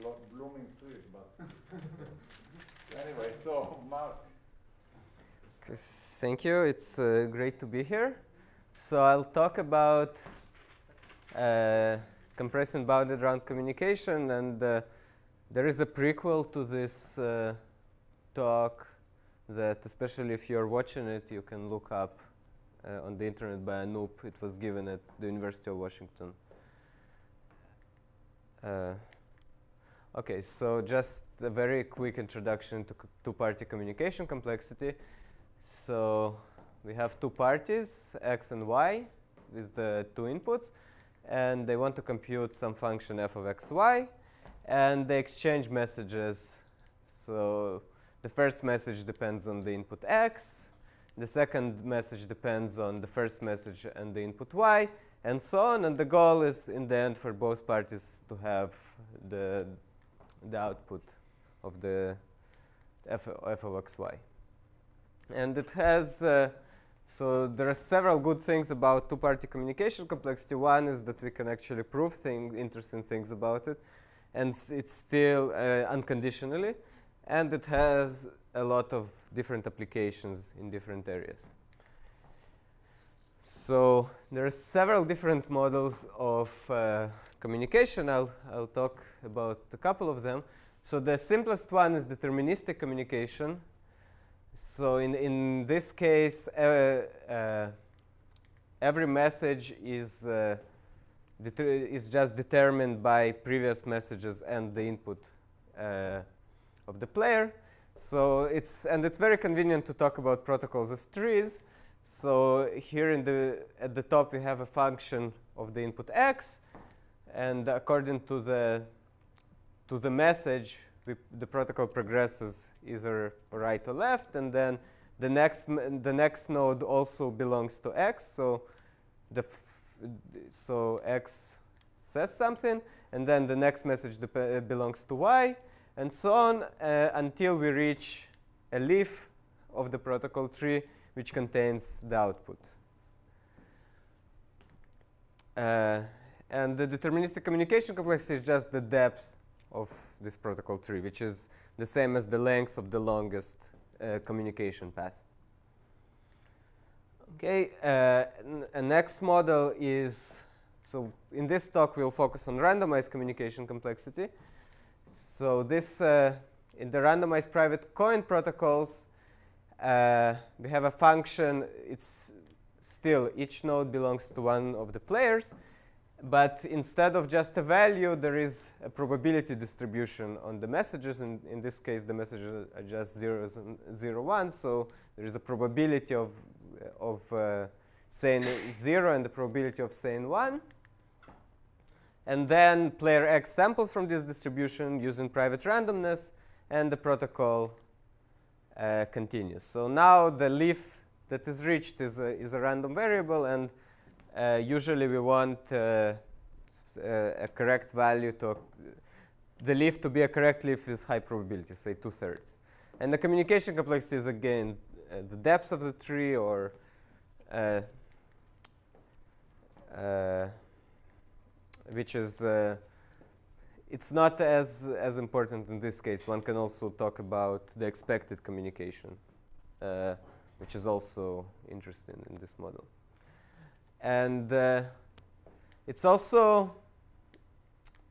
blo blooming trees, but anyway, so Mark. Thank you. It's uh, great to be here. So I'll talk about uh, compressing bounded round communication, and uh, there is a prequel to this uh, talk that, especially if you're watching it, you can look up uh, on the internet by Anup. It was given at the University of Washington. Okay, so just a very quick introduction to two-party communication complexity. So we have two parties, x and y, with the two inputs, and they want to compute some function f of xy, and they exchange messages. So the first message depends on the input x, the second message depends on the first message and the input y, and so on. And the goal is, in the end, for both parties to have the, the output of the f, f of xy. And it has, uh, so there are several good things about two-party communication complexity. One is that we can actually prove thing, interesting things about it, and it's still uh, unconditionally, and it has a lot of different applications in different areas. So there are several different models of uh, communication. I'll, I'll talk about a couple of them. So the simplest one is deterministic communication. So in, in this case, uh, uh, every message is, uh, is just determined by previous messages and the input uh, of the player. So it's, and it's very convenient to talk about protocols as trees. So here in the, at the top we have a function of the input x, and according to the, to the message, we, the protocol progresses either right or left, and then the next, the next node also belongs to x, so, the so x says something, and then the next message belongs to y, and so on uh, until we reach a leaf of the protocol tree which contains the output. Uh, and the deterministic communication complexity is just the depth of this protocol tree, which is the same as the length of the longest uh, communication path. Okay, uh, a next model is, so in this talk we'll focus on randomized communication complexity. So this, uh, in the randomized private coin protocols, uh, we have a function, it's still each node belongs to one of the players, but instead of just a value, there is a probability distribution on the messages. And in this case, the messages are just zeros and zero ones. So there is a probability of, of uh, saying zero and the probability of saying one. And then player X samples from this distribution using private randomness, and the protocol uh, continues. So now the leaf that is reached is a, is a random variable, and uh, usually we want uh, a correct value to the leaf to be a correct leaf with high probability, say two thirds. And the communication complexity is again uh, the depth of the tree or uh, uh, which is it's not as, as important in this case. One can also talk about the expected communication, uh, which is also interesting in this model. And uh, it's also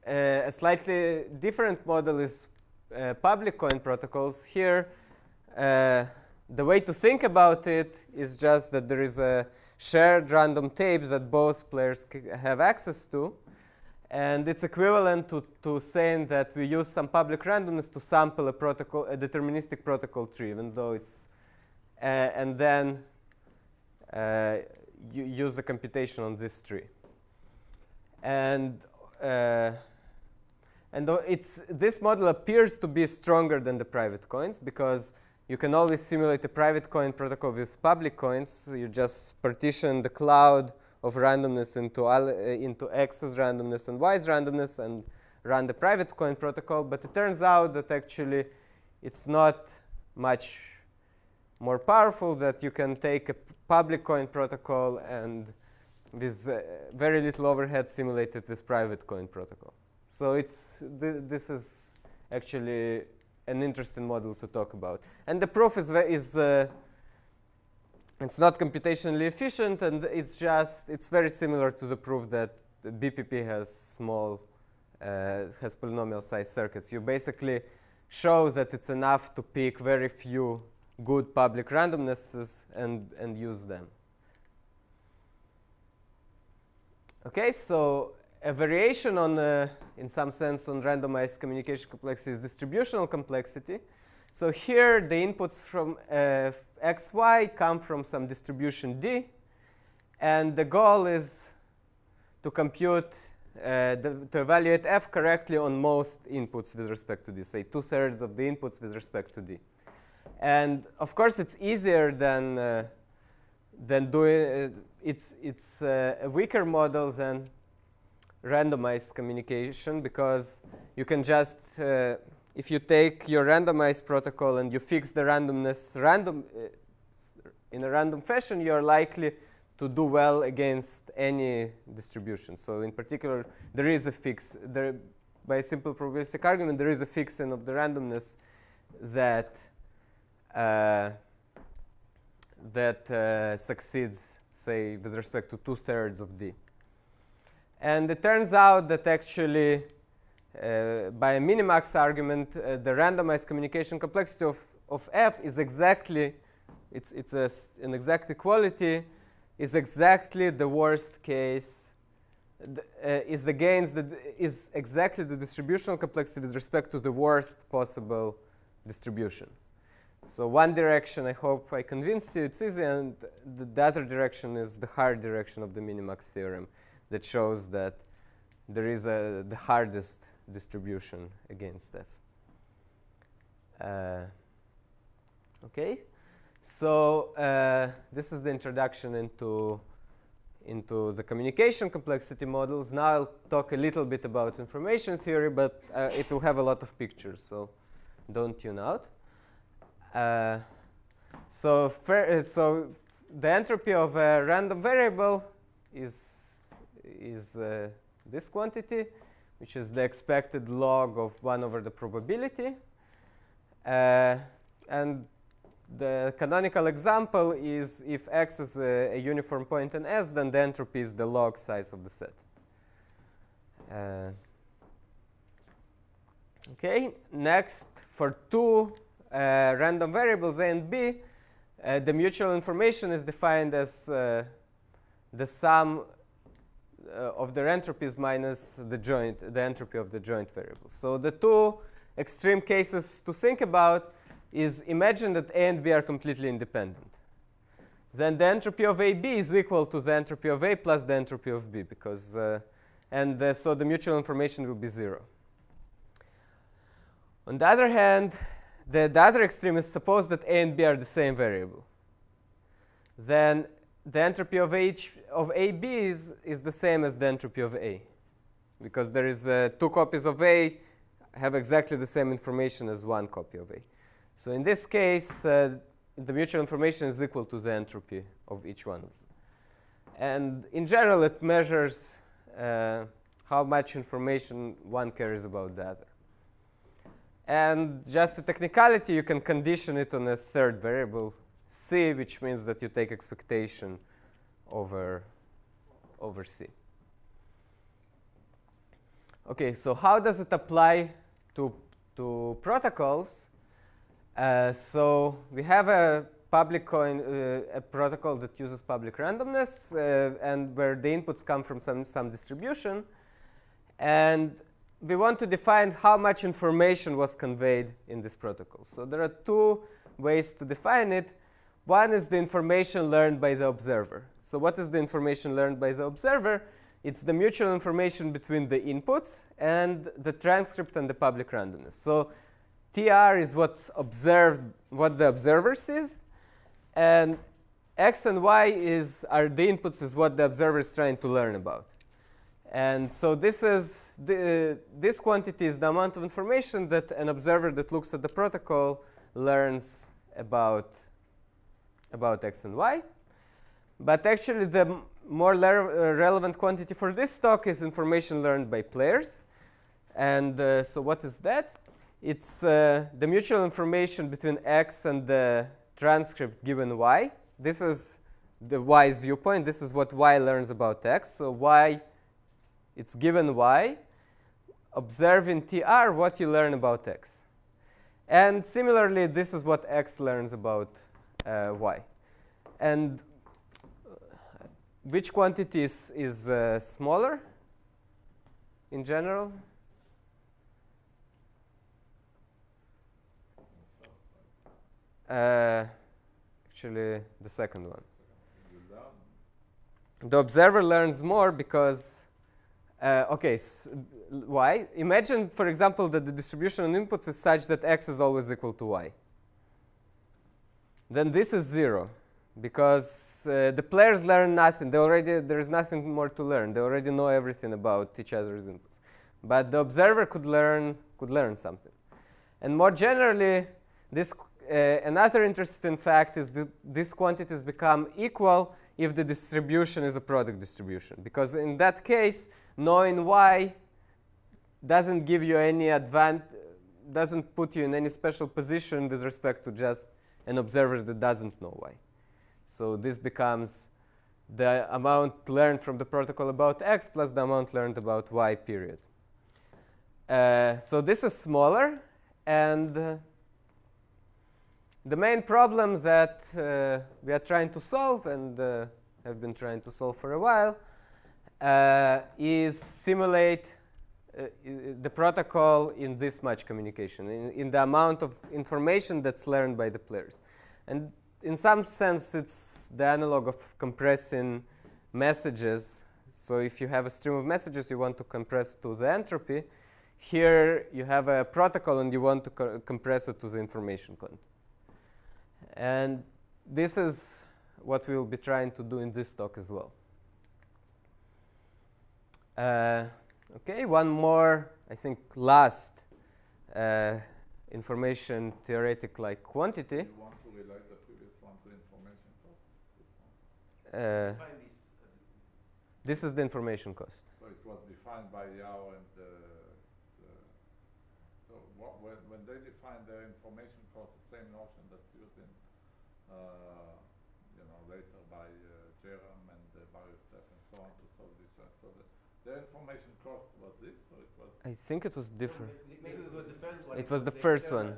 uh, a slightly different model is uh, public coin protocols. Here, uh, the way to think about it is just that there is a shared random tape that both players have access to. And it's equivalent to, to saying that we use some public randomness to sample a protocol, a deterministic protocol tree, even though it's, uh, and then uh, you use the computation on this tree. And uh, and it's this model appears to be stronger than the private coins because you can always simulate a private coin protocol with public coins. You just partition the cloud of randomness into, uh, into x's randomness and y's randomness and run the private coin protocol. But it turns out that actually it's not much more powerful that you can take a public coin protocol and with uh, very little overhead simulate it with private coin protocol. So it's th this is actually an interesting model to talk about. And the proof is, is uh, it's not computationally efficient, and it's just it's very similar to the proof that BPP has small uh, has polynomial size circuits. You basically show that it's enough to pick very few good public randomnesses and and use them. Okay, so a variation on, uh, in some sense, on randomized communication complexity is distributional complexity. So here the inputs from uh, x, y come from some distribution D, and the goal is to compute, uh, the, to evaluate f correctly on most inputs with respect to D, say two-thirds of the inputs with respect to D. And of course, it's easier than, uh, than doing, uh, it's, it's uh, a weaker model than randomized communication because you can just, uh, if you take your randomized protocol and you fix the randomness random uh, in a random fashion, you're likely to do well against any distribution. So in particular, there is a fix, there, by a simple probabilistic argument, there is a fixing of the randomness that uh, that uh, succeeds, say, with respect to two-thirds of D. And it turns out that actually, uh, by a minimax argument, uh, the randomized communication complexity of, of F is exactly, it's, it's a, an exact equality, is exactly the worst case, uh, is the gains that is exactly the distributional complexity with respect to the worst possible distribution. So one direction, I hope I convinced you, it's easy, and the, the other direction is the hard direction of the minimax theorem that shows that there is a, the hardest distribution against F. Uh, okay, so uh, this is the introduction into into the communication complexity models. Now I'll talk a little bit about information theory, but uh, it will have a lot of pictures, so don't tune out. Uh, so, so the entropy of a random variable is is uh, this quantity, which is the expected log of 1 over the probability. Uh, and the canonical example is if x is a, a, uniform point in S, then the entropy is the log size of the set. Uh, okay, next, for two uh, random variables a and b, uh, the mutual information is defined as uh, the sum of their entropies minus the joint, the entropy of the joint variables. So the two extreme cases to think about is imagine that A and B are completely independent. Then the entropy of AB is equal to the entropy of A plus the entropy of B because, uh, and uh, so the mutual information will be zero. On the other hand, the, the other extreme is suppose that A and B are the same variable. Then the entropy of H of AB is, is the same as the entropy of A. Because there is uh, two copies of A have exactly the same information as one copy of A. So in this case, uh, the mutual information is equal to the entropy of each one. And in general, it measures uh, how much information one cares about the other. And just a technicality, you can condition it on a third variable, C, which means that you take expectation over, over C. Okay, so how does it apply to, to protocols? Uh, so we have a public coin, uh, a protocol that uses public randomness uh, and where the inputs come from some, some distribution. And we want to define how much information was conveyed in this protocol. So there are two ways to define it. One is the information learned by the observer. So what is the information learned by the observer? It's the mutual information between the inputs and the transcript and the public randomness. So TR is what's observed, what the observer sees, and X and Y is are the inputs is what the observer is trying to learn about. And so this is the, this quantity is the amount of information that an observer that looks at the protocol learns about about x and y. But actually, the more uh, relevant quantity for this talk is information learned by players. And uh, so what is that? It's uh, the mutual information between x and the transcript given y. This is the y's viewpoint. This is what y learns about x. So y, it's given y. Observe in tr what you learn about x. And similarly, this is what x learns about y. And uh, which quantity is, is uh, smaller in general? Uh, actually, the second one. The observer learns more because, uh, okay, why? Imagine, for example, that the distribution of inputs is such that x is always equal to y. Then this is zero because uh, the players learn nothing. They already there is nothing more to learn. They already know everything about each other's inputs. But the observer could learn could learn something. And more generally, this uh, another interesting fact is that these quantities become equal if the distribution is a product distribution. Because in that case, knowing y doesn't give you any advantage, doesn't put you in any special position with respect to just an observer that doesn't know y. So this becomes the amount learned from the protocol about x plus the amount learned about y period. Uh, so this is smaller, and uh, the main problem that uh, we are trying to solve and uh, have been trying to solve for a while uh, is simulate uh, the protocol in this much communication, in, in, the amount of information that's learned by the players. And in some sense, it's the analog of compressing messages. So if you have a stream of messages you want to compress to the entropy, here you have a protocol and you want to co compress it to the information content. And this is what we'll be trying to do in this talk as well. Uh, okay, one more, I think, last uh, information theoretic like quantity. You want to relate the previous one to information cost? This, uh, this is the information cost. So it was defined by Yao and uh, so what, when, when they define their information cost, the same notion that's used in uh, you know, later by uh, Jayram and uh, Bar-Yossef and so on to solve this. So the, their information cost was this, or it was? I think it was different. Maybe it was the first one. It was the first one.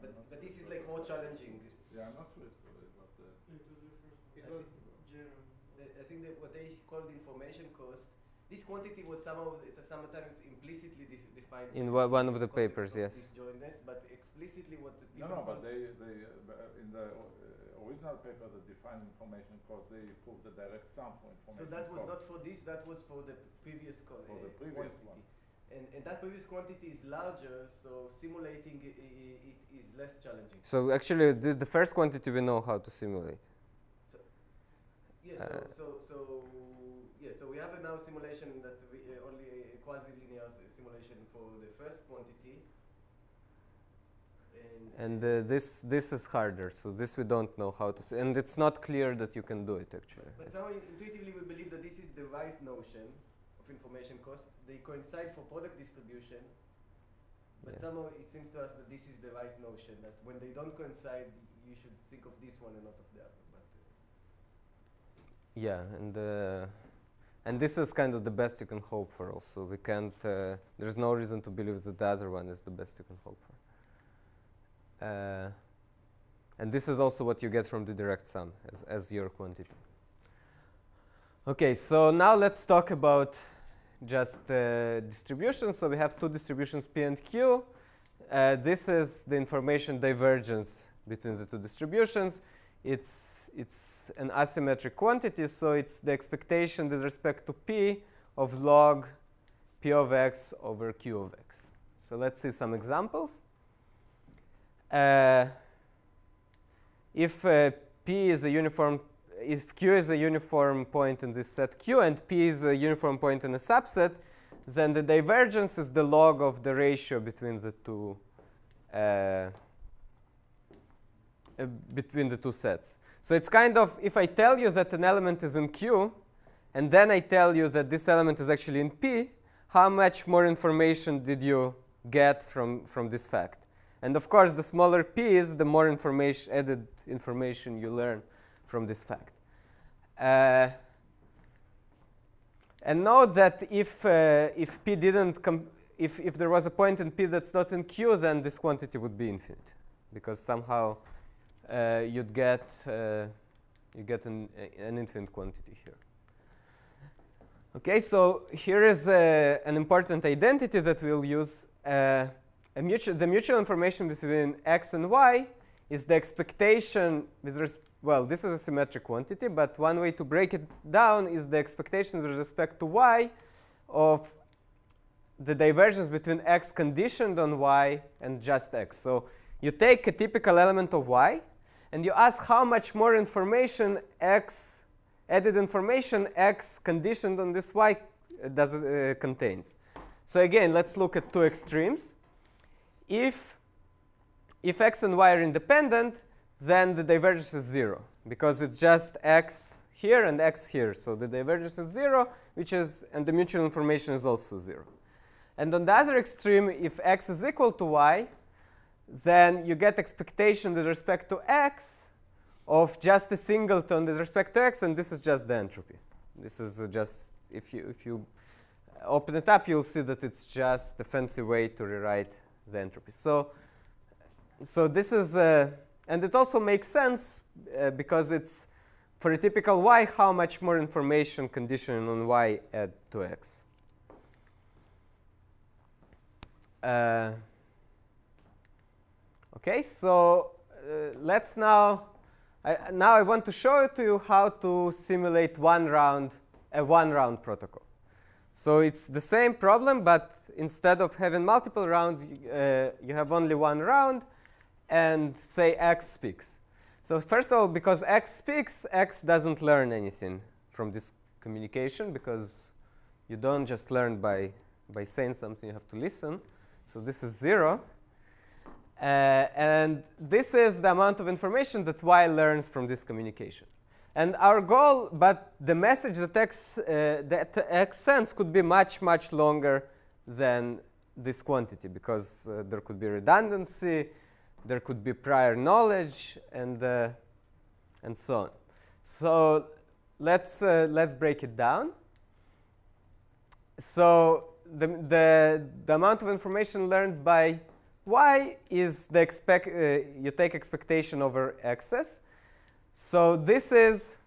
But, but this is like more challenging. Yeah, I'm not sure it, it was. Uh, It was the first one. It I was- think I think that what they called information cost, this quantity was somehow it is sometimes implicitly de- defined. In in one of the papers, of yes. disjointness, but explicitly what the people no, no, but they, they uh, in the uh, original paper that defined information cost, they proved the direct sum for information So that was cost. not for this, that was for the previous co- For the uh, previous quantity. one. And, and that previous quantity is larger, so simulating i- i- it is less challenging. So actually, the, the first quantity we know how to simulate. So, Yeah, Uh, so, so, so, yeah, so we have a now simulation that we uh, only a quasi-linear s- simulation for the first quantity. And, And uh, this this is harder. So this we don't know how to. Si- and it's not clear that you can do it actually. but somehow intuitively we believe that this is the right notion of information cost. They coincide for product distribution, but Yeah. somehow it seems to us that this is the right notion. That when they don't coincide, you should think of this one and not of the other. But uh, Yeah, and uh, and this is kind of the best you can hope for. Also, we can't. Uh, there's no reason to believe that the other one is the best you can hope for. Uh, and this is also what you get from the direct sum as, as your quantity. Okay, so now let's talk about just uh, distributions. So we have two distributions P and Q. Uh, this is the information divergence between the two distributions. It's, it's an asymmetric quantity, so it's the expectation with respect to P of log P of x over Q of x. So let's see some examples. Uh, if uh, P is a uniform, if Q is a uniform point in this set Q and P is a uniform point in a subset, then the divergence is the log of the ratio between the two uh, uh, between the two sets. So it's kind of if I tell you that an element is in Q, and then I tell you that this element is actually in P, how much more information did you get from, from this fact. And of course, the smaller p is, the more information, added information you learn from this fact. Uh, and note that if, uh, if p didn't, if, if there was a point in p that's not in q, then this quantity would be infinite, because somehow uh, you'd get, uh, you get an, an infinite quantity here. Okay, so here is an important identity that we'll use. Uh, mutual, the mutual information between x and y is the expectation with respect well, this is a symmetric quantity, but one way to break it down is the expectation with respect to y of the divergence between x conditioned on y and just x. So you take a typical element of y, and you ask how much more information x, added information x conditioned on this y does uh, contains. So again, let's look at two extremes. If, if x and y are independent, then the divergence is 0 because it's just x here and x here. So the divergence is 0, which is, and the mutual information is also 0. And on the other extreme, if x is equal to y, then you get expectation with respect to x of just a singleton with respect to x, and this is just the entropy. This is just, if you, if you open it up, you'll see that it's just a fancy way to rewrite the entropy. So, so this is, uh, and it also makes sense uh, because it's, for a typical y, how much more information condition on y add to x. Uh, okay, so uh, let's now, I, now I want to show to you how to simulate one round, a one round protocol. So it's the same problem, but instead of having multiple rounds, uh, you have only one round and say x speaks. So first of all, because x speaks, x doesn't learn anything from this communication because you don't just learn by, by saying something, you have to listen. So this is 0. Uh, and this is the amount of information that y learns from this communication. And our goal, but the message that x, uh, that x sends could be much, much longer than this quantity because uh, there could be redundancy, there could be prior knowledge, and, uh, and so on. So let's, uh, let's break it down. So the, the, the amount of information learned by y is the expect, uh, you take expectation over x's. So this is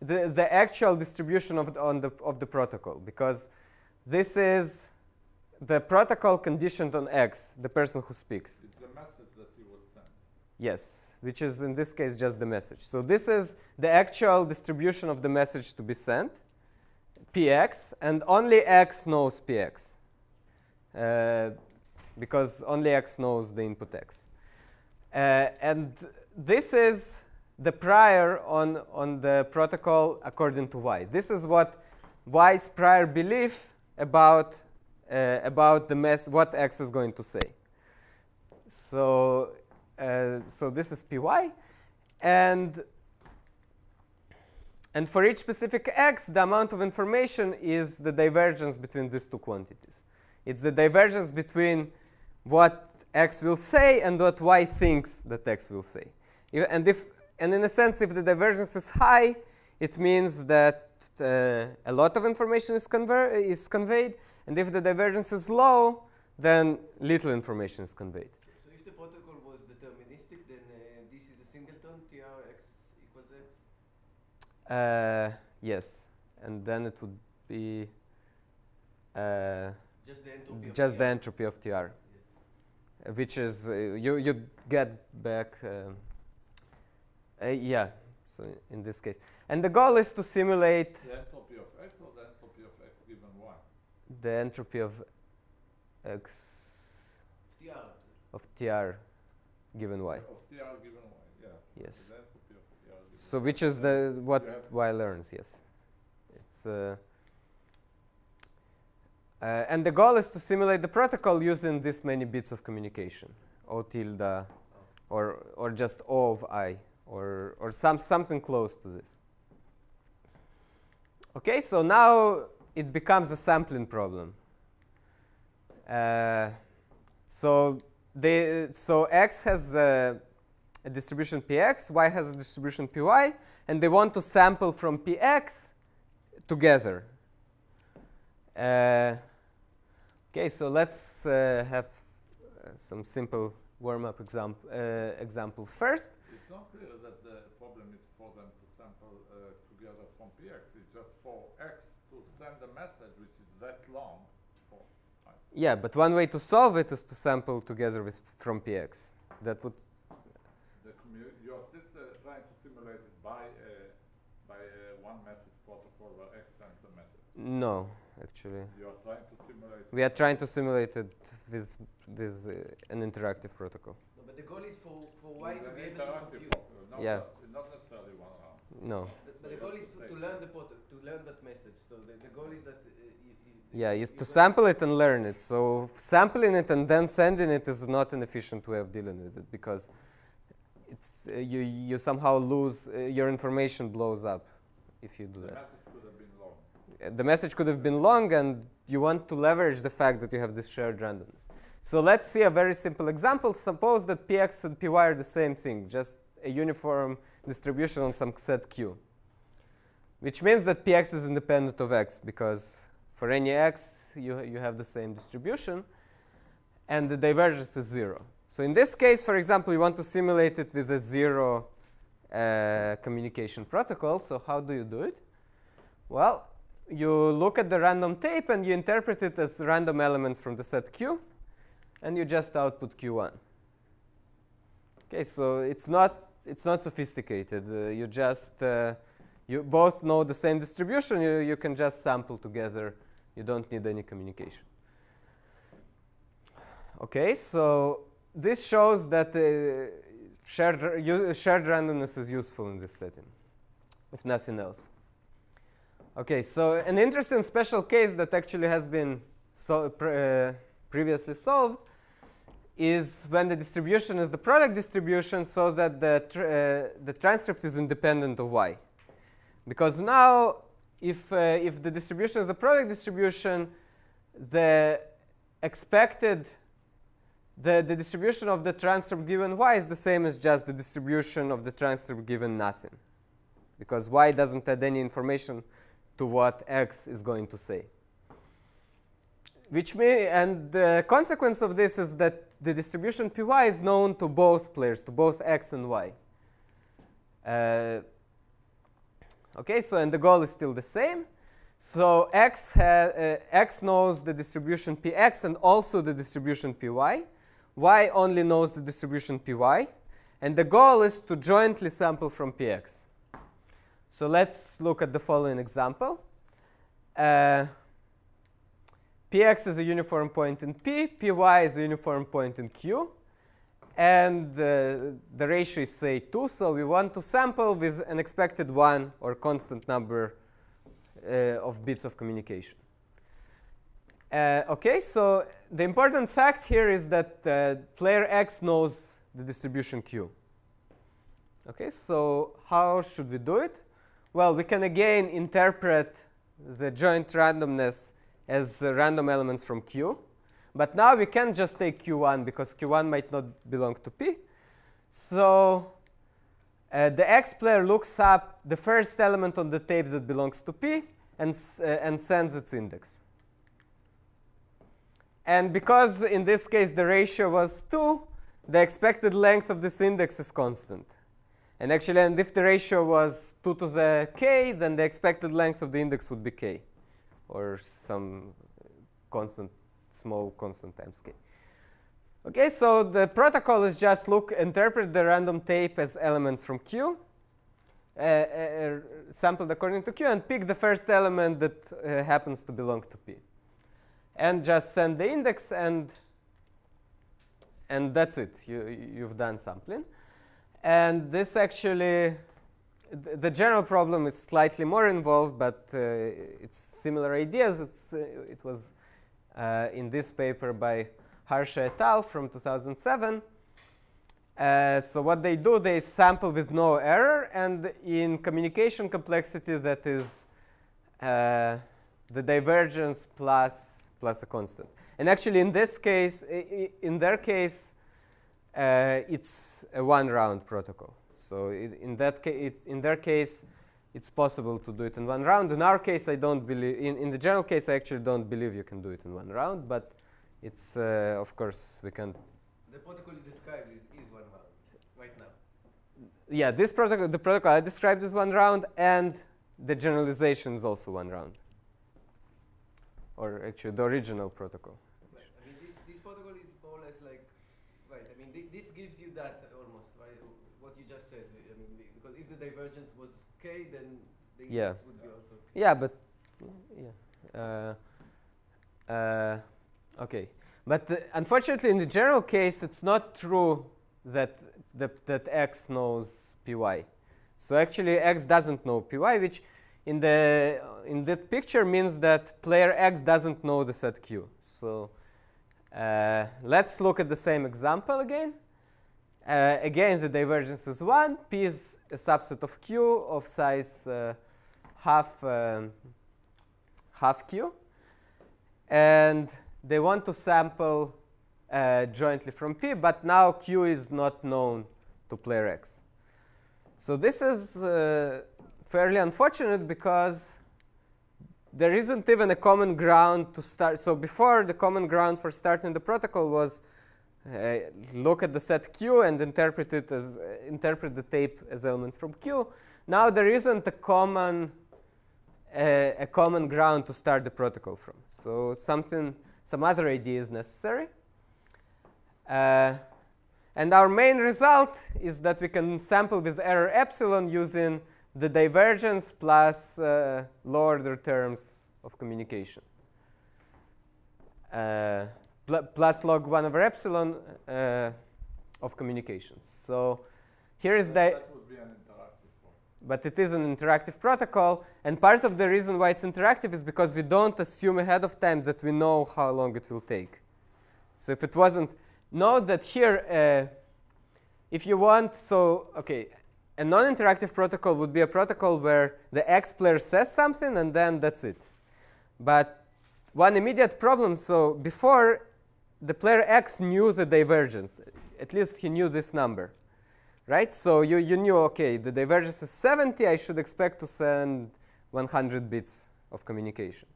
the, the actual distribution of the, on the, of the protocol because this is the protocol conditioned on x, the person who speaks. It's the message that he was sent. Yes, which is in this case just the message. So this is the actual distribution of the message to be sent, px, and only x knows px. Uh, because only x knows the input x. Uh, and this is the prior on, on the protocol according to y. This is what y's prior belief about, uh, about the mess, what x is going to say. So, uh, so this is py. And, and for each specific x, the amount of information is the divergence between these two quantities. It's the divergence between what x will say and what y thinks that x will say. And, if, and in a sense, if the divergence is high, it means that uh, a lot of information is, is conveyed. And if the divergence is low, then little information is conveyed. So if the protocol was deterministic, then uh, this is a singleton, tr x equals x? Uh, yes. And then it would be uh, just the entropy of just tr. the entropy of tr. Yes. which is uh, you you get back um, uh, yeah so in this case and the goal is to simulate The entropy of x or the entropy of x given y? the entropy of x tr. of tr given y Of tr given y, yeah. Yes. The entropy of tr given so which is the what You have- y learns yes. It's uh, uh, and the goal is to simulate the protocol using this many bits of communication. O tilde or or just o of i or or some something close to this. Okay so now it becomes a sampling problem. Uh, so they so x has a, a distribution px, y has a distribution py, and they want to sample from px together. Uh, okay, so let's uh, have uh, some simple warm-up example, uh, examples first. It's not clear that the problem is for them to sample uh, together from px. It's just for x to send a message which is that long. For? Yeah, but one way to solve it is to sample together with from px. That would The commu- you are still uh, trying to simulate it by uh, by uh, one message protocol where x sends a message. No, actually. You are trying to simulate. We are trying to simulate it with with uh, an interactive protocol. No, but the goal is for, for Y to be able to compute. protocol, not Yeah. not necessarily one round. No. But, but So the goal is to to, learn the proto- to learn that message. So the, the goal is that uh, you, you Yeah, you is to sample it and learn it. So sampling it and then sending it is not an efficient way of dealing with it because it's uh, you you somehow lose uh, your information blows up if you do The that. message could have been long. Uh, The message could have been long, and you want to leverage the fact that you have this shared randomness. So let's see a very simple example. Suppose that px and py are the same thing, just a uniform distribution on some set q, which means that px is independent of x because for any x you, you have the same distribution, and the divergence is zero. So in this case, for example, you want to simulate it with a zero uh, communication protocol. So how do you do it? Well, you look at the random tape and you interpret it as random elements from the set Q, and you just output Q1. Okay, so it's not it's not sophisticated. Uh, you just uh, you both know the same distribution. You you can just sample together. You don't need any communication. Okay, so this shows that uh, shared shared randomness is useful in this setting, if nothing else. Okay, so an interesting special case that actually has been so, uh, previously solved is when the distribution is the product distribution so that the, tr- uh, the transcript is independent of y. Because now, if, uh, if the distribution is a product distribution, the expected, the, the distribution of the transcript given y is the same as just the distribution of the transcript given nothing. Because y doesn't add any information to what x is going to say. Which may, and the consequence of this is that the distribution py is known to both players, to both x and y. Uh, okay, so and the goal is still the same. So x, uh, x knows the distribution px and also the distribution py. y only knows the distribution py. And the goal is to jointly sample from px. So let's look at the following example. Uh, Px is a uniform point in P, Py is a uniform point in Q, and uh, the ratio is say 2, so we want to sample with an expected 1 or constant number uh, of bits of communication. Uh, okay, so the important fact here is that uh, player X knows the distribution Q. Okay, so how should we do it? Well, we can again interpret the joint randomness as uh, random elements from Q. But now we can't just take Q1 because Q1 might not belong to P. So uh, the X player looks up the first element on the tape that belongs to P and, uh, and sends its index. And because in this case the ratio was 2, the expected length of this index is constant. And actually, and if the ratio was 2 to the k, then the expected length of the index would be k, or some constant, small constant times k. Okay, so the protocol is just look, interpret the random tape as elements from Q, uh, uh, sampled according to Q, and pick the first element that uh, happens to belong to P. And just send the index, and, and that's it. You, you've done sampling. And this actually, th- the general problem is slightly more involved, but uh, it's similar ideas. It's, uh, it was uh, in this paper by Harsha et al. from 2007. Uh, so what they do, they sample with no error, and in communication complexity, that is uh, the divergence plus plus a constant. And actually, in this case, in their case, uh, it's a one-round protocol. So i in that case, in their case, it's possible to do it in one round. In our case, I don't believe. In, in the general case, I actually don't believe you can do it in one round. But it's uh, of course we can. The protocol you described is, is one round right now. Yeah, this protocol, the protocol I described is one round, and the generalization is also one round. Or actually, the original protocol. Right. I mean, this, this protocol is more or less like, right. I mean, thi- this gives you that almost, right? What you just said. I mean, be- because if the divergence was k, then the Yeah. index would be also k. Yeah, but yeah. Uh, uh, okay, but uh, unfortunately, in the general case, it's not true that the, that x knows py. So actually, x doesn't know py, which in the in that picture means that player x doesn't know the set q. So uh, let's look at the same example again. Uh, again, the divergence is 1. P is a subset of Q of size uh, half, um, half Q. And they want to sample uh, jointly from P, but now Q is not known to player X. So this is uh, fairly unfortunate because there isn't even a common ground to start. So before, the common ground for starting the protocol was uh, look at the set Q and interpret it as uh, interpret the tape as elements from Q. Now there isn't a common uh, a common ground to start the protocol from. So something some other idea is necessary. Uh, and our main result is that we can sample with error epsilon using the divergence plus uh, low order terms of communication. Pl plus log 1 over epsilon uh, of communications. So here is the, That would be an interactive protocol. but it is an interactive protocol. And part of the reason why it's interactive is because we don't assume ahead of time that we know how long it will take. So if it wasn't, note that here, uh, if you want, so, okay, a non-interactive protocol would be a protocol where the X player says something and then that's it. But one immediate problem, so before the player X knew the divergence, at least he knew this number, right? So you, you knew, okay, the divergence is 70, I should expect to send 100 bits of communication.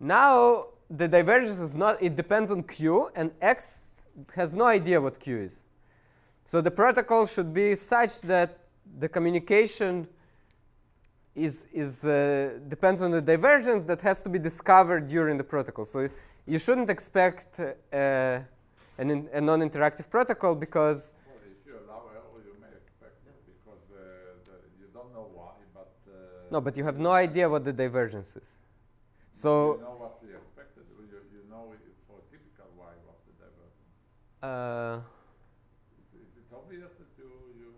Now the divergence is not, it depends on Q, and X has no idea what Q is. So the protocol should be such that the communication is, is uh, depends on the divergence that has to be discovered during the protocol. So you shouldn't expect uh, an in, a non-interactive protocol because Well, if you allow error, you may expect it because the, the, you don't know why, but uh, no, but you have no idea what the divergence is. So you So know what we expected. You, you know it for typical y what the divergence is. uh, Is, is it obvious that you, you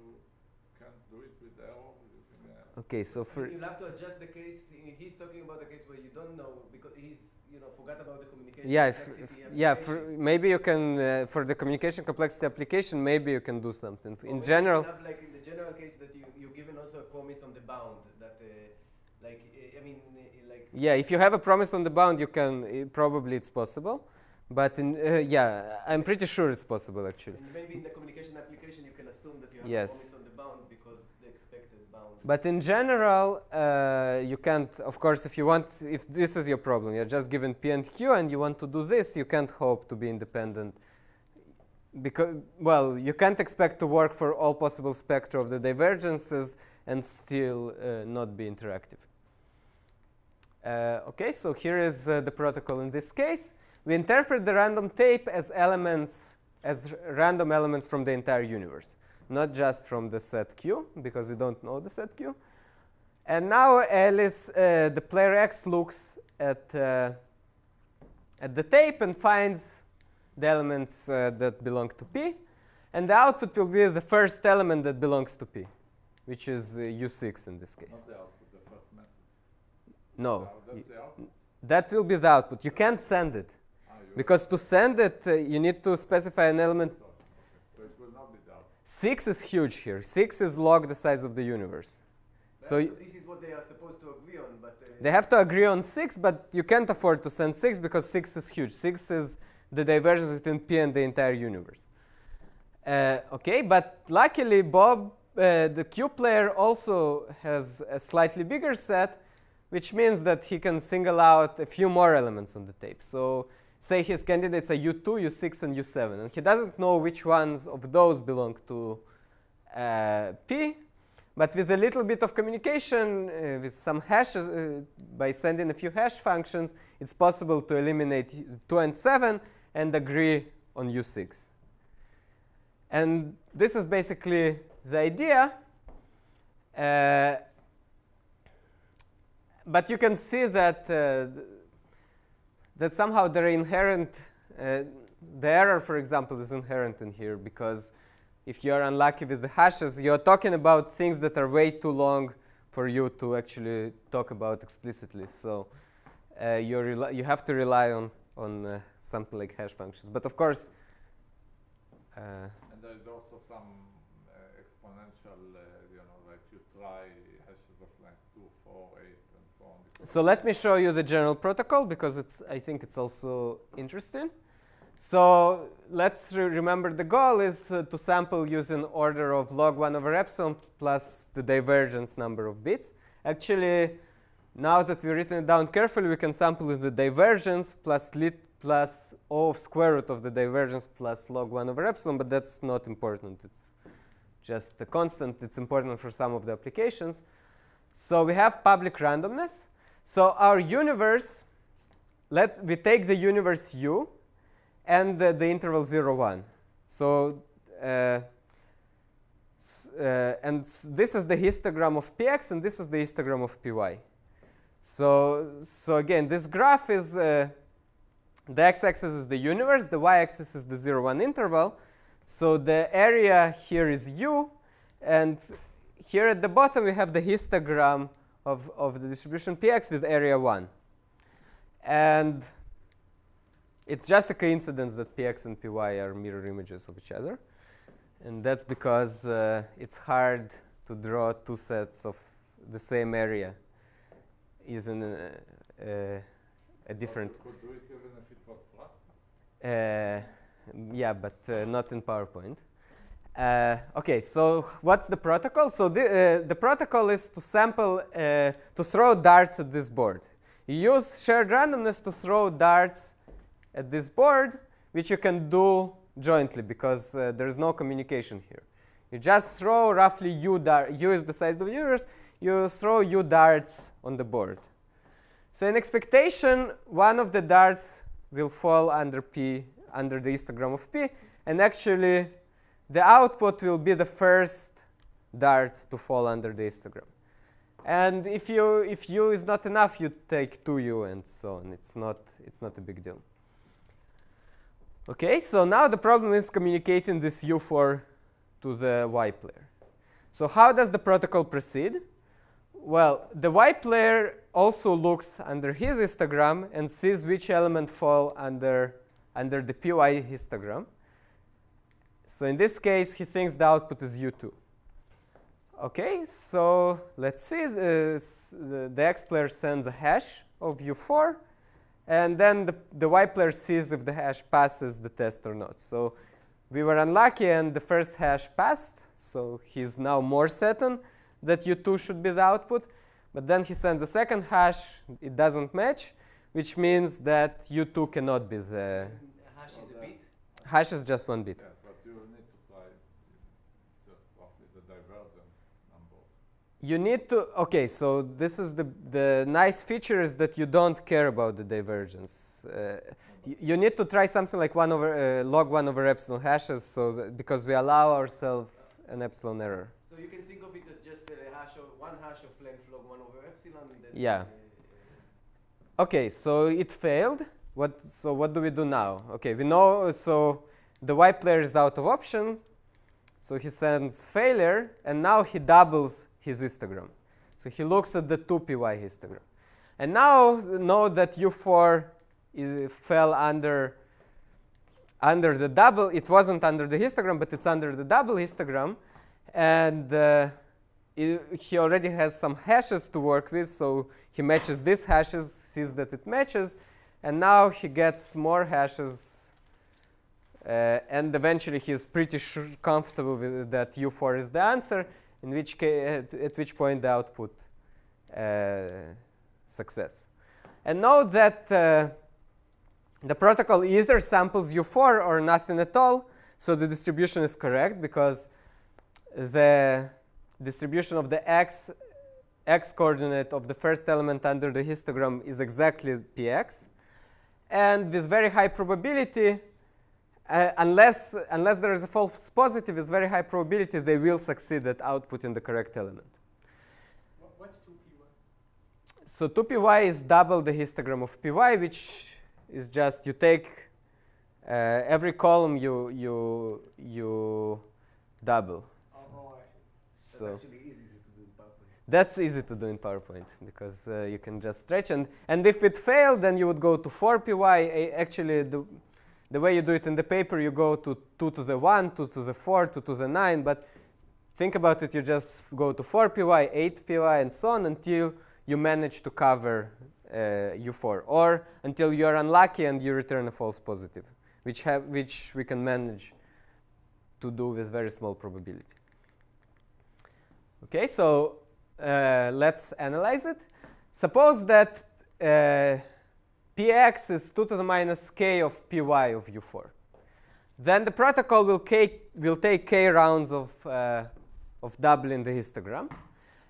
can't do it with error using okay, so for you'll have to adjust the case. He's talking about a case where you don't know because he's, you know, forgot about the communication. Yeah, if, if, yeah, for, maybe you can uh, for the communication complexity application, maybe you can do something. Or In general, have, like in the general case that you you're given also a promise on the bound that, uh, like I mean, uh, like yeah, if you have a promise on the bound, you can uh, probably it's possible. But in, uh, yeah, I'm pretty sure it's possible actually. and maybe in the communication application you can assume that you have Yes. a promise on the bound because the expected bound. But in general, uh, you can't, of course, if you want, if this is your problem, you're just given P and Q and you want to do this, you can't hope to be independent. Because, well, you can't expect to work for all possible spectra of the divergences and still uh, not be interactive. Uh, okay, so here is uh, the protocol in this case. We interpret the random tape as elements, as random elements from the entire universe not just from the set Q, because we don't know the set Q. And now Alice, uh, the player X looks at, uh, at the tape and finds the elements uh, that belong to P. And the output will be the first element that belongs to P, which is uh, U6 in this case. not the output, the first message. No, Uh, that will be the output. You can't send it. Ah, Because to send it, uh, you need to specify an element. Okay. So it will not be the output. 6 is huge here. 6 is log the size of the universe. So this is what they are supposed to agree on, but uh, They have to agree on six, but you can't afford to send six because six is huge. Six is the divergence between P and the entire universe. Uh, okay, but luckily, Bob, uh, the Q player, also has a slightly bigger set, which means that he can single out a few more elements on the tape. So, say his candidates are U2, U6, and U7, and he doesn't know which ones of those belong to uh, P. But with a little bit of communication, uh, with some hashes, uh, by sending a few hash functions, it's possible to eliminate 2 and 7 and agree on U6. And this is basically the idea. Uh, but you can see that, uh, that somehow there are inherent, uh, the error, for example, is inherent in here because if you're unlucky with the hashes, you're talking about things that are way too long for you to actually talk about explicitly. So uh, you you have to rely on on uh, something like hash functions. But of course, uh, And there is also some uh, exponential, uh, you know, like you try hashes of length 2, 4, 8, and so let me show you the general protocol because it's I think it's also interesting. So let's re- remember the goal is uh, to sample using order of log 1 over epsilon plus the divergence number of bits. Actually, now that we've written it down carefully, we can sample with the divergence plus lit plus O of square root of the divergence plus log 1 over epsilon, but that's not important. It's just a constant. It's important for some of the applications. So we have public randomness. So our universe, let we take the universe U and the, the interval 0, 1. So, uh, uh, and this is the histogram of px, and this is the histogram of py. So, so again, this graph is uh, the x-axis is the universe, the y-axis is the 0, 1 interval. So the area here is u, and here at the bottom we have the histogram of, of the distribution px with area 1. And it's just a coincidence that px and py are mirror images of each other. And that's because uh, it's hard to draw two sets of the same area using a, a, a different. You could do it even if it was fractal. Uh, yeah, but uh, not in PowerPoint. Uh, okay, so what's the protocol? So the, uh, the protocol is to sample, uh, to throw darts at this board. You use shared randomness to throw darts at this board, which you can do jointly because uh, there's no communication here. You just throw roughly u dart. U is the size of the universe. You throw u darts on the board. So in expectation, one of the darts will fall under P, under the histogram of P, and actually the output will be the first dart to fall under the histogram. And if you if u is not enough, you take 2u and so on. It's not it's not a big deal. Okay, so now the problem is communicating this u4 to the y player. So how does the protocol proceed? Well, the y player also looks under his histogram and sees which element fall under, under the py histogram. So in this case, he thinks the output is u2. Okay, so let's see. Uh, the, the, the x player sends a hash of u4, and then the, the y player sees if the hash passes the test or not. So we were unlucky, and the first hash passed, so he's now more certain that u2 should be the output. But then he sends a second hash, it doesn't match, which means that u2 cannot be the hash is a bit. hash is just one bit. Yes, but you need to try just roughly the divergence number. You need to, okay, so this is the, the nice feature is that you don't care about the divergence. Uh, you need to try something like 1 over, uh, log 1 over epsilon hashes so that, because we allow ourselves an epsilon error. So you can think of it as just a hash of one hash of length log one over epsilon. And then Yeah. uh, Okay, so it failed. What, so what do we do now? Okay, we know, so the white player is out of option. So he sends failure, and now he doubles his histogram. So he looks at the 2py histogram. And now know that u4 i- fell under, under the double, it wasn't under the histogram, but it's under the double histogram. And uh, i- he already has some hashes to work with, so he matches these hashes, sees that it matches, and now he gets more hashes, uh, and eventually he's pretty sure comfortable with that U4 is the answer, in which at which point the output uh, success. And note that uh, the protocol either samples U4 or nothing at all, so the distribution is correct because the distribution of the x x coordinate of the first element under the histogram is exactly px. And with very high probability, uh, unless, unless there is a false positive, with very high probability, they will succeed at outputting the correct element. What's 2py? So 2py is double the histogram of py, which is just you take uh, every column you you you double. Oh, oh, So actually easy to do in PowerPoint. that's easy to do in PowerPoint because uh, you can just stretch and and if it failed, then you would go to 4py. Actually, the the way you do it in the paper, you go to 2 to the 1, 2 to the 4, 2 to the 9, but think about it, you just go to 4py, 8py, and so on until you manage to cover uh, U4, or until you're unlucky and you return a false positive, which, have, which we can manage to do with very small probability. Okay, so uh, let's analyze it. Suppose that uh, px is 2 to the minus k of py of u4. Then the protocol will, k, will take k rounds of, uh, of doubling the histogram.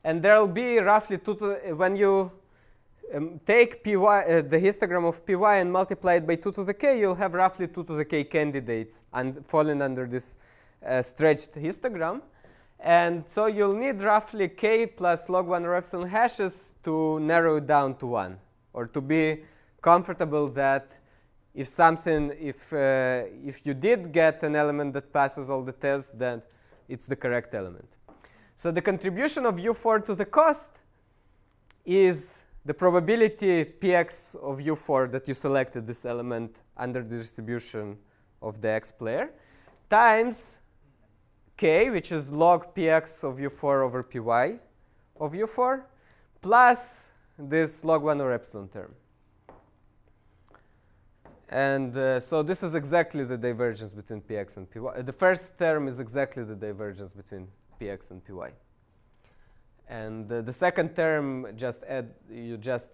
And there will be roughly 2 to, the- when you um, take py, uh, the histogram of py and multiply it by 2 to the k, you'll have roughly 2 to the k candidates and falling under this uh, stretched histogram. And so you'll need roughly k plus log 1 or epsilon hashes to narrow it down to 1, or to be comfortable that if something, if, uh, if you did get an element that passes all the tests, then it's the correct element. So the contribution of u4 to the cost is the probability px of u4 that you selected this element under the distribution of the x player times k, which is log px of u4 over py of u4, plus this log 1 or epsilon term. And uh, so this is exactly the divergence between px and py. The first term is exactly the divergence between px and py. And uh, the second term just adds, you just,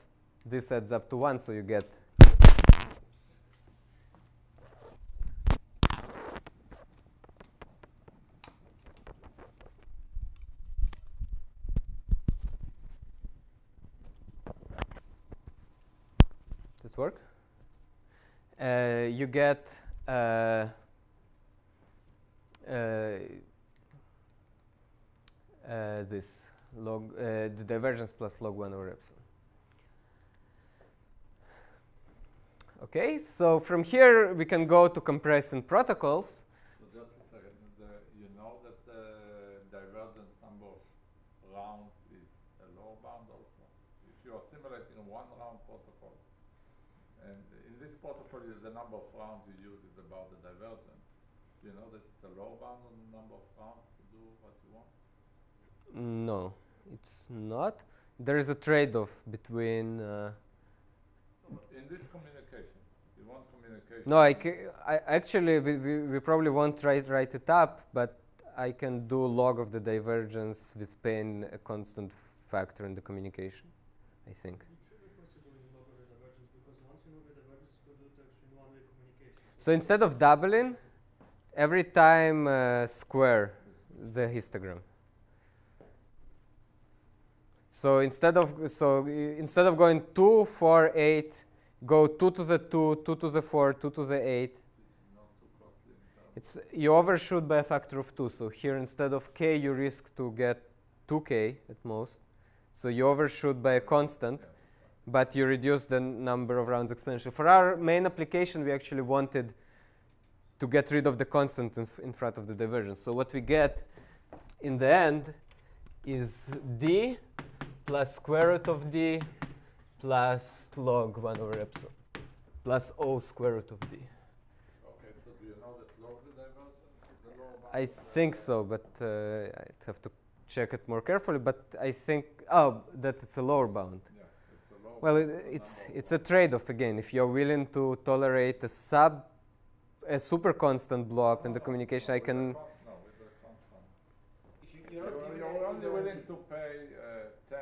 this adds up to 1, so you get this work? Uh, you get uh, uh, uh, this log, uh, the divergence plus log 1 over epsilon. Okay, so from here we can go to compression protocols. Just a second, you know that the divergence number of rounds is a lower bound also? If you are simulating one round protocol, protocol, you- the number of rounds you use is about the divergence. Do you know that it's a lower bound on the number of rounds to do what you want? No, it's not. There is a trade-off between. Uh, In this communication, you want communication. no, I, I actually we, we, we probably won't write write it up, but I can do log of the divergence with paying a constant factor in the communication. I think. It should be possible in log of the divergence because once you know the divergence, you can do it actually in one-way communication. So instead of doubling, every time uh, square the histogram. So instead of so instead of going 2, 4, 8, go 2 to the 2, 2 to the 4, 2 to the 8. This is not too costly in terms It's you overshoot by a factor of 2. So here instead of k you risk to get 2k at most. So you overshoot by a constant, Yeah. But you reduce the number of rounds exponentially. For our main application, we actually wanted to get rid of the constant in, in front of the divergence. So what we get in the end is d plus square root of d plus log 1 over epsilon plus o square root of d. Okay, so do you know that log the divergence is lower bound? I think so, but uh, I'd have to check it more carefully, but I think, oh, that it's a lower bound. Yeah, it's a low. Well, it, it's it's a trade-off again. If you're willing to tolerate a sub, a super constant blow up in the No, no, communication, no, I can. No, with the constant. If you, you're You're, you're only willing to pay uh, 10,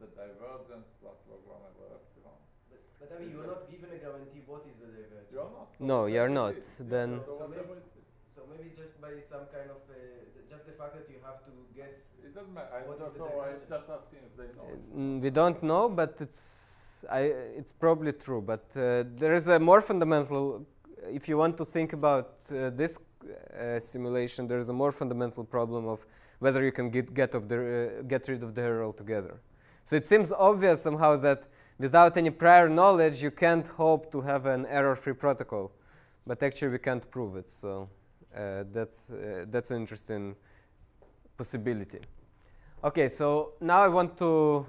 the divergence plus log 1 over epsilon. But, but I mean, you're not given a guarantee what is the divergence. You're not. so No, you're not. Then- So So maybe- So maybe just by some kind of, uh, th- just the fact that you have to guess. It doesn't matter. I What is don't know. I'm just asking if they know. it. Mm, we don't know, but it's I, it's probably true. But uh, there is a more fundamental. If you want to think about uh, this uh, simulation, there is a more fundamental problem of whether you can get get of the uh, get rid of the error altogether. So it seems obvious somehow that without any prior knowledge, you can't hope to have an error-free protocol. But actually, we can't prove it. So uh, that's uh, that's an interesting possibility. Okay, so now I want to,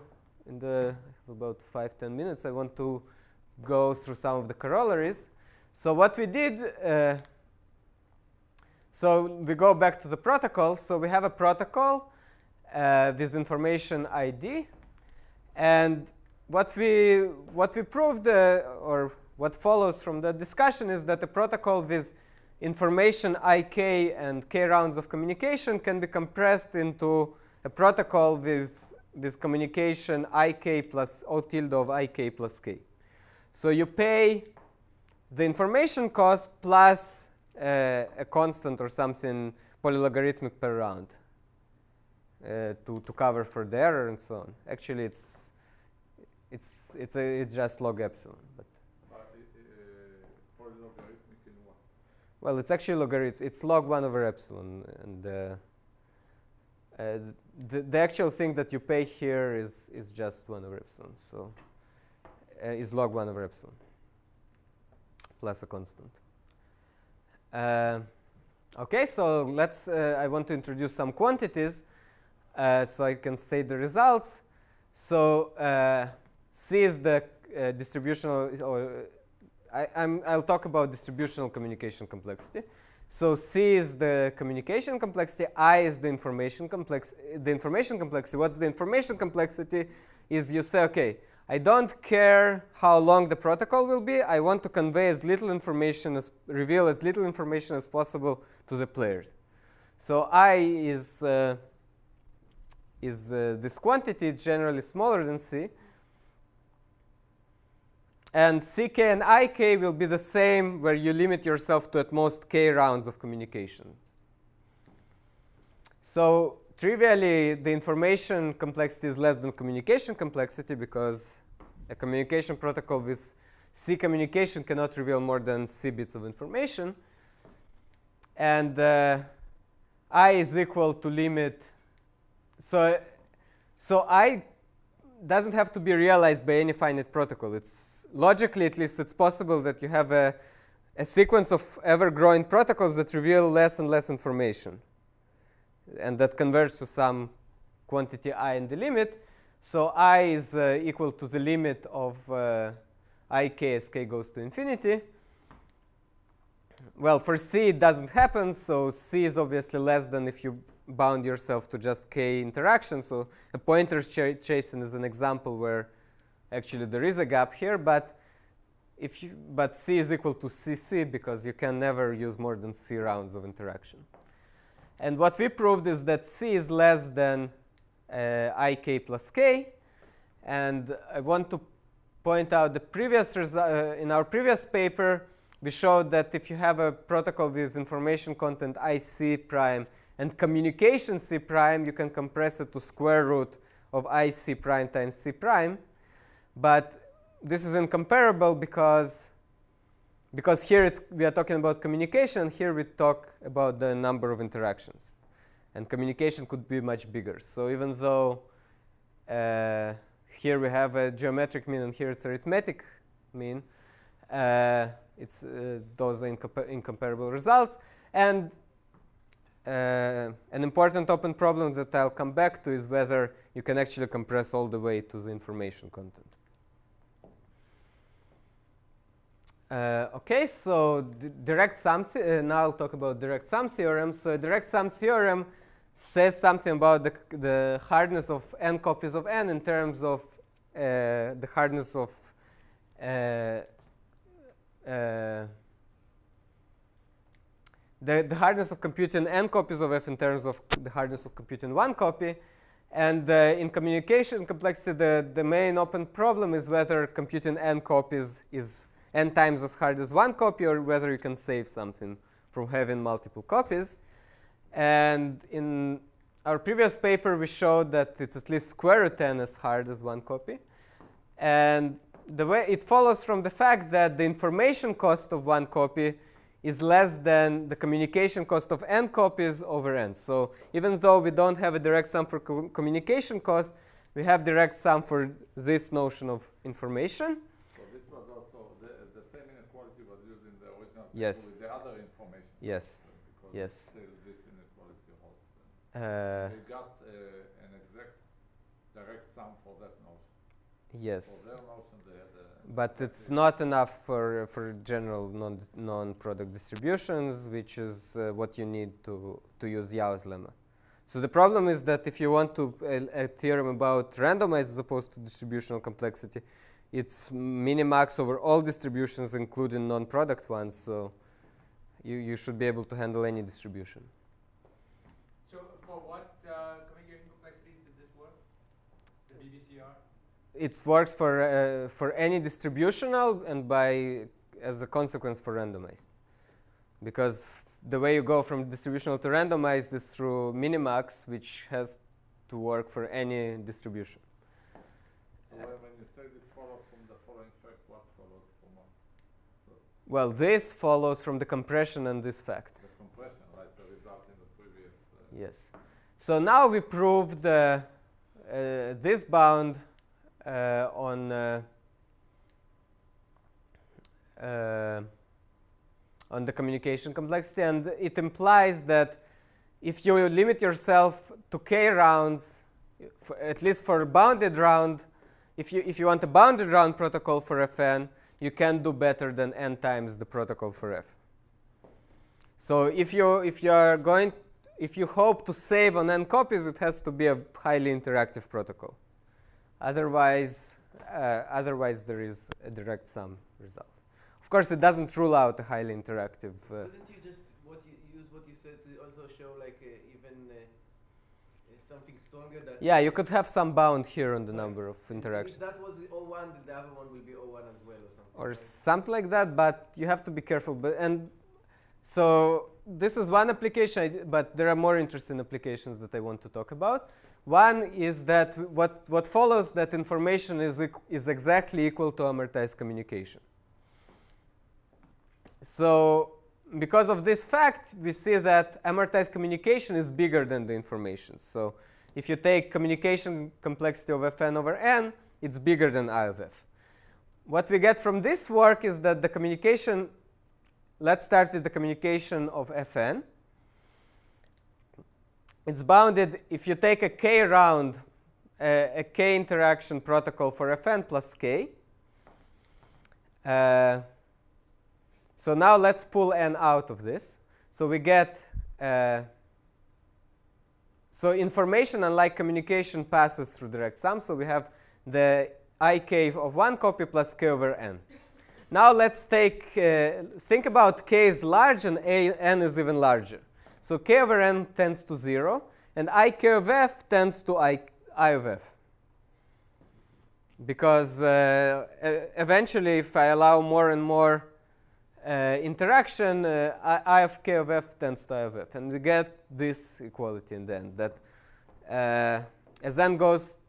in the about five ten minutes, I want to go through some of the corollaries. So what we did, uh, so we go back to the protocol. So we have a protocol uh, with information ID, and what we what we proved, uh, or what follows from the discussion, is that a protocol with information ik and k rounds of communication can be compressed into a protocol with with communication ik plus o tilde of ik plus k. So you pay the information cost plus uh, a constant or something polylogarithmic per round uh, to, to cover for the error and so on. Actually, it's it's it's a, it's just log epsilon, but But uh, uh, polylogarithmic in what? well, it's actually logarithm. It's log one over epsilon, and uh, the the actual thing that you pay here is is just one over epsilon. So uh, is log one over epsilon plus a constant. Uh, okay, so let's. Uh, I want to introduce some quantities, uh, so I can state the results. So uh, C is the uh, distributional, or uh, I, I'm, I'll talk about distributional communication complexity. So C is the communication complexity. I is the information complex. The information complexity. What's the information complexity? Is you say, okay, I don't care how long the protocol will be. I want to convey as little information as reveal as little information as possible to the players. So I is uh, is uh, this quantity generally smaller than C. And ck and ik will be the same where you limit yourself to at most k rounds of communication. So trivially, the information complexity is less than communication complexity because a communication protocol with C communication cannot reveal more than C bits of information. And uh, I is equal to limit. So, so I doesn't have to be realized by any finite protocol. It's logically, at least, it's possible that you have a, a sequence of ever-growing protocols that reveal less and less information, and that converge to some quantity i in the limit. So i is uh, equal to the limit of uh, ik as k goes to infinity. Well, for c it doesn't happen, so c is obviously less than if you bound yourself to just k interactions. So a pointer ch- chasing is an example where actually there is a gap here, but if you, but c is equal to cc because you can never use more than c rounds of interaction. And what we proved is that c is less than uh, ik plus k, and I want to point out the previous uh, in our previous paper we showed that if you have a protocol with information content ic prime and communication c prime, you can compress it to square root of ic prime times c prime. But this is incomparable because because here it's, we are talking about communication, here we talk about the number of interactions. And communication could be much bigger. So even though uh, here we have a geometric mean and here it's arithmetic mean, uh, it's, uh, those are incompa- incomparable results. And uh, an important open problem that I'll come back to is whether you can actually compress all the way to the information content. Uh, okay, so direct sum. Uh, now I'll talk about direct sum theorem. So direct sum theorem says something about the, the hardness of n copies of n in terms of uh, the hardness of uh, the, the hardness of computing n copies of f in terms of the hardness of computing one copy. And uh, in communication complexity, the, the main open problem is whether computing n copies is n times as hard as one copy or whether you can save something from having multiple copies. And in our previous paper, we showed that it's at least square root n as hard as one copy. And the way it follows from the fact that the information cost of one copy is less than the communication cost of n copies over n. So even though we don't have a direct sum for co communication cost, we have direct sum for this notion of information. So this was also, the, the same inequality was used in the original Yes. with the other information. Yes. Because Yes. Still this inequality holds. Uh, They got uh, an exact direct sum for that notion. yes. For their notion, they had. But it's not enough for, for general non, non-product distributions, which is uh, what you need to, to use Yao's lemma. So the problem is that if you want to a, a theorem about randomized as opposed to distributional complexity, it's minimax over all distributions, including non-product ones. So you, you should be able to handle any distribution. So for what uh, communication complexities did this work? The BBCR? It works for, uh, for any distributional and by, as a consequence, for randomized. Because the way you go from distributional to randomized is through minimax, which has to work for any distribution. So when you say this follows from the following fact, what follows from what? So Well, this follows from the compression and this fact. the compression, right, the result in the previous. Uh, Yes. So now we proved the, uh, this bound on uh, uh, on the communication complexity, and it implies that if you limit yourself to k rounds, at least for a bounded round, if you if you want a bounded round protocol for fn, you can do better than n times the protocol for f. So if you if you are going if you hope to save on n copies, it has to be a highly interactive protocol. Otherwise, uh, otherwise there is a direct sum result. Of course, it doesn't rule out a highly interactive. Uh, Couldn't you just what you use what you said to also show like uh, even uh, uh, something stronger that yeah, you could have some bound here on the number of if interactions, that was O1, then the other one will be O1 as well or something. or right? something like that. But you have to be careful. But and so this is one application, but there are more interesting applications that I want to talk about. One is that what what follows that information is is exactly equal to amortized communication. So because of this fact, we see that amortized communication is bigger than the information. So if you take communication complexity of fn over n, it's bigger than I of f. What we get from this work is that the communication, let's start with the communication of fn. It's bounded if you take a k round, uh, a k interaction protocol for fn plus k. Uh, so now let's pull n out of this. So we get, uh, so information unlike communication passes through direct sum. So we have the ik of one copy plus k over n. Now let's take, uh, think about k is large and a, n is even larger. So k over n tends to 0, and ik of f tends to i, I of f. Because uh, eventually, if I allow more and more uh, interaction, uh, I, I of k of f tends to I of f. And we get this equality in the end, that uh, as n goes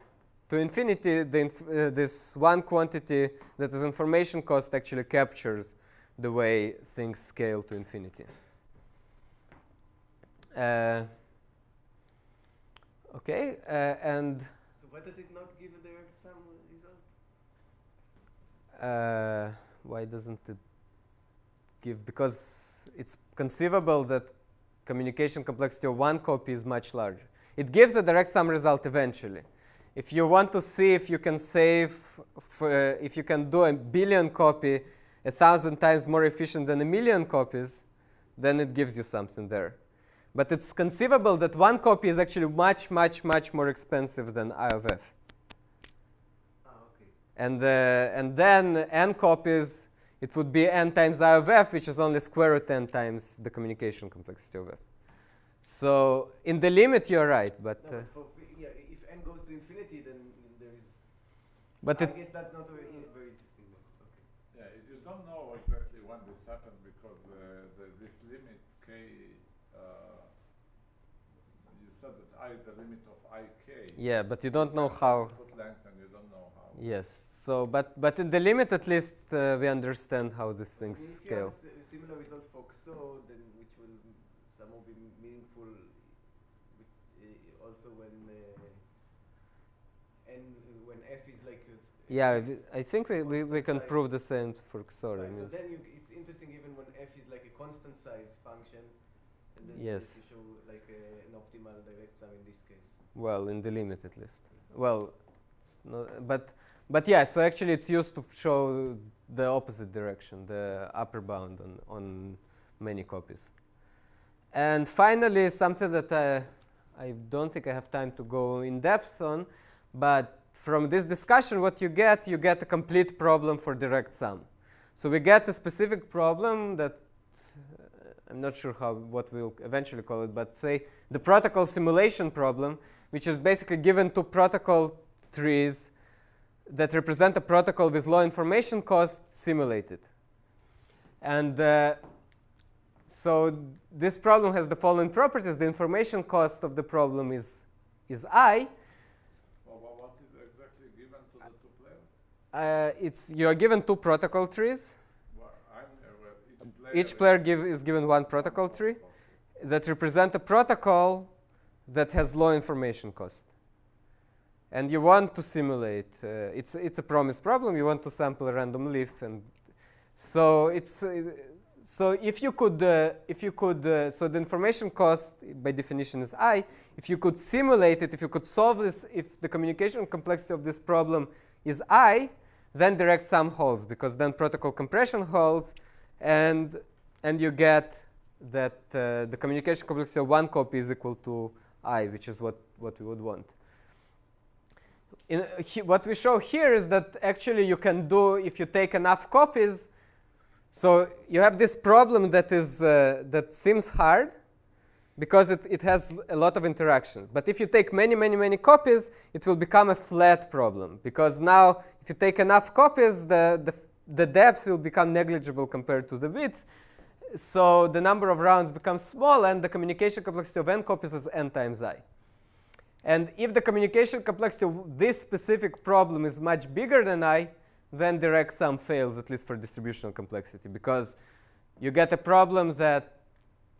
to infinity, inf uh, this one quantity that is information cost actually captures the way things scale to infinity. Uh, okay, uh, and So why does it not give a direct sum result? uh, why doesn't it give? Because it's conceivable that communication complexity of one copy is much larger. It gives a direct sum result eventually. If you want to see if you can save, for, uh, if you can do a billion copy a thousand times more efficient than a million copies, then it gives you something there. But it's conceivable that one copy is actually much, much, much more expensive than I of f. Ah, okay. And, uh, and then n copies, it would be n times I of f, which is only square root n times the communication complexity of f. So in the limit, you're right, but No, uh, but for, yeah, if n goes to infinity, then there is. but I it guess that's not very, very interesting. But okay. Yeah, if you don't know exactly when this happens because uh, the, this limit k, uh, you said that i is the limit of ik. yeah, but you don't know how. Put length and you don't know how. Yes. So, but but in the limit, at least uh, we understand how these things If you scale. similar results for XO, then which will somehow be meaningful with, uh, also when uh, n when f is like a, a Yeah, I think we, we, we can Constant prove the same for XOR. right, I mean, so then you, it's interesting even when f is like a constant size function, and then Yes. you show like a, an optimal direct sum in this case. well, in the limit at least. Well, it's not, but but yeah. So actually, it's used to show the opposite direction, the upper bound on on many copies. And finally, something that I I don't think I have time to go in depth on, but from this discussion, what you get, you get a complete problem for direct sum. So we get a specific problem that uh, I'm not sure how what we'll eventually call it, but say the protocol simulation problem, which is basically given two protocol trees that represent a protocol with low information cost simulated. And uh, so this problem has the following properties. The information cost of the problem is, is I. Well, well, what is exactly given to the two players? Uh, it's, you are given two protocol trees. Well, I'm, uh, well, each player, give, is given one protocol tree that represent a protocol that has low information cost. And you want to simulate, uh, it's, it's a promise problem, you want to sample a random leaf. And so it's, uh, so if you could, uh, if you could, uh, so the information cost by definition is I. If you could simulate it, if you could solve this, if the communication complexity of this problem is I, then direct sum holds because then protocol compression holds and, and you get that uh, the communication complexity of one copy is equal to I, which is what, what we would want. In, he, what we show here is that actually you can do, if you take enough copies, so you have this problem that, is, uh, that seems hard because it, it has a lot of interaction. But if you take many, many, many copies, it will become a flat problem because now if you take enough copies, the, the, the depth will become negligible compared to the width. So the number of rounds becomes small and the communication complexity of n copies is n times i. And if the communication complexity of this specific problem is much bigger than i, then direct sum fails, at least for distributional complexity, because you get a problem that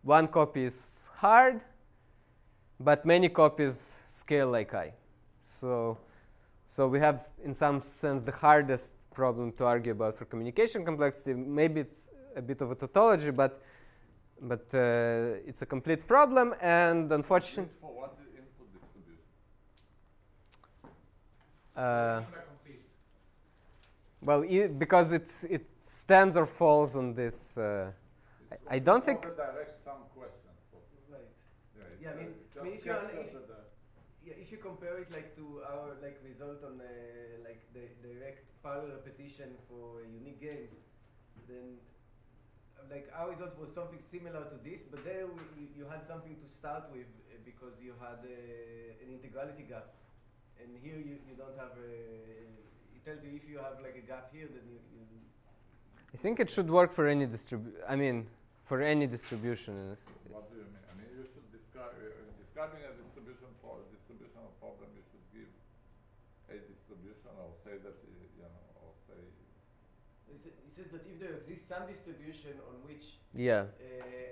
one copy is hard, but many copies scale like i. So, so we have, in some sense, the hardest problem to argue about for communication complexity. Maybe it's a bit of a tautology, but, but uh, it's a complete problem, and unfortunately, For what the input distribution? uh, well, i because it's, it stands or falls on this. Uh, I- I don't think- over direct sum question. So to speak. Right. yeah, Yeah, I mean- I mean, if you're on- capture if- Yeah, if you compare it like to our like result on uh, like the direct parallel repetition for unique games, then like our result was something similar to this, but there we, you, you had something to start with uh, because you had uh, an integrality gap, and here you, you don't have a. It tells you if you have like a gap here, then you. you I think it should work for any distribu- I mean, for any distribution. in this- What do you mean? I mean, you should describe, uh, describing a distribution for a distributional problem, you should give a distribution or say that, uh, you know, or say, it sa- it says that if there exists some distribution on which Yeah. uh,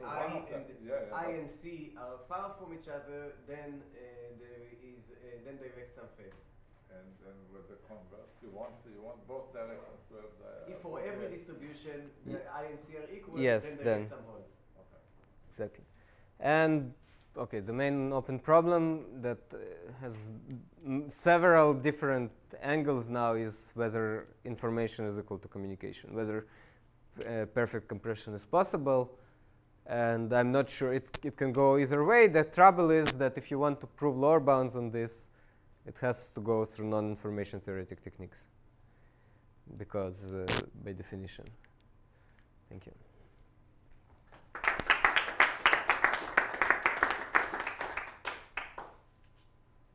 So I one of them- and yeah, yeah, I and C are far from each other, then uh, there is uh, then direct sum fails. and then with the converse, you want, you want both directions to have the. if for every distribution the I and C are equal, Yes, then then. direct sum holds. Okay. Exactly. And okay, the main open problem that uh, has several different angles now is whether information is equal to communication, whether uh, perfect compression is possible. and I'm not sure it, it can go either way. The trouble is that if you want to prove lower bounds on this, it has to go through non-information theoretic techniques because uh, by definition. Thank you.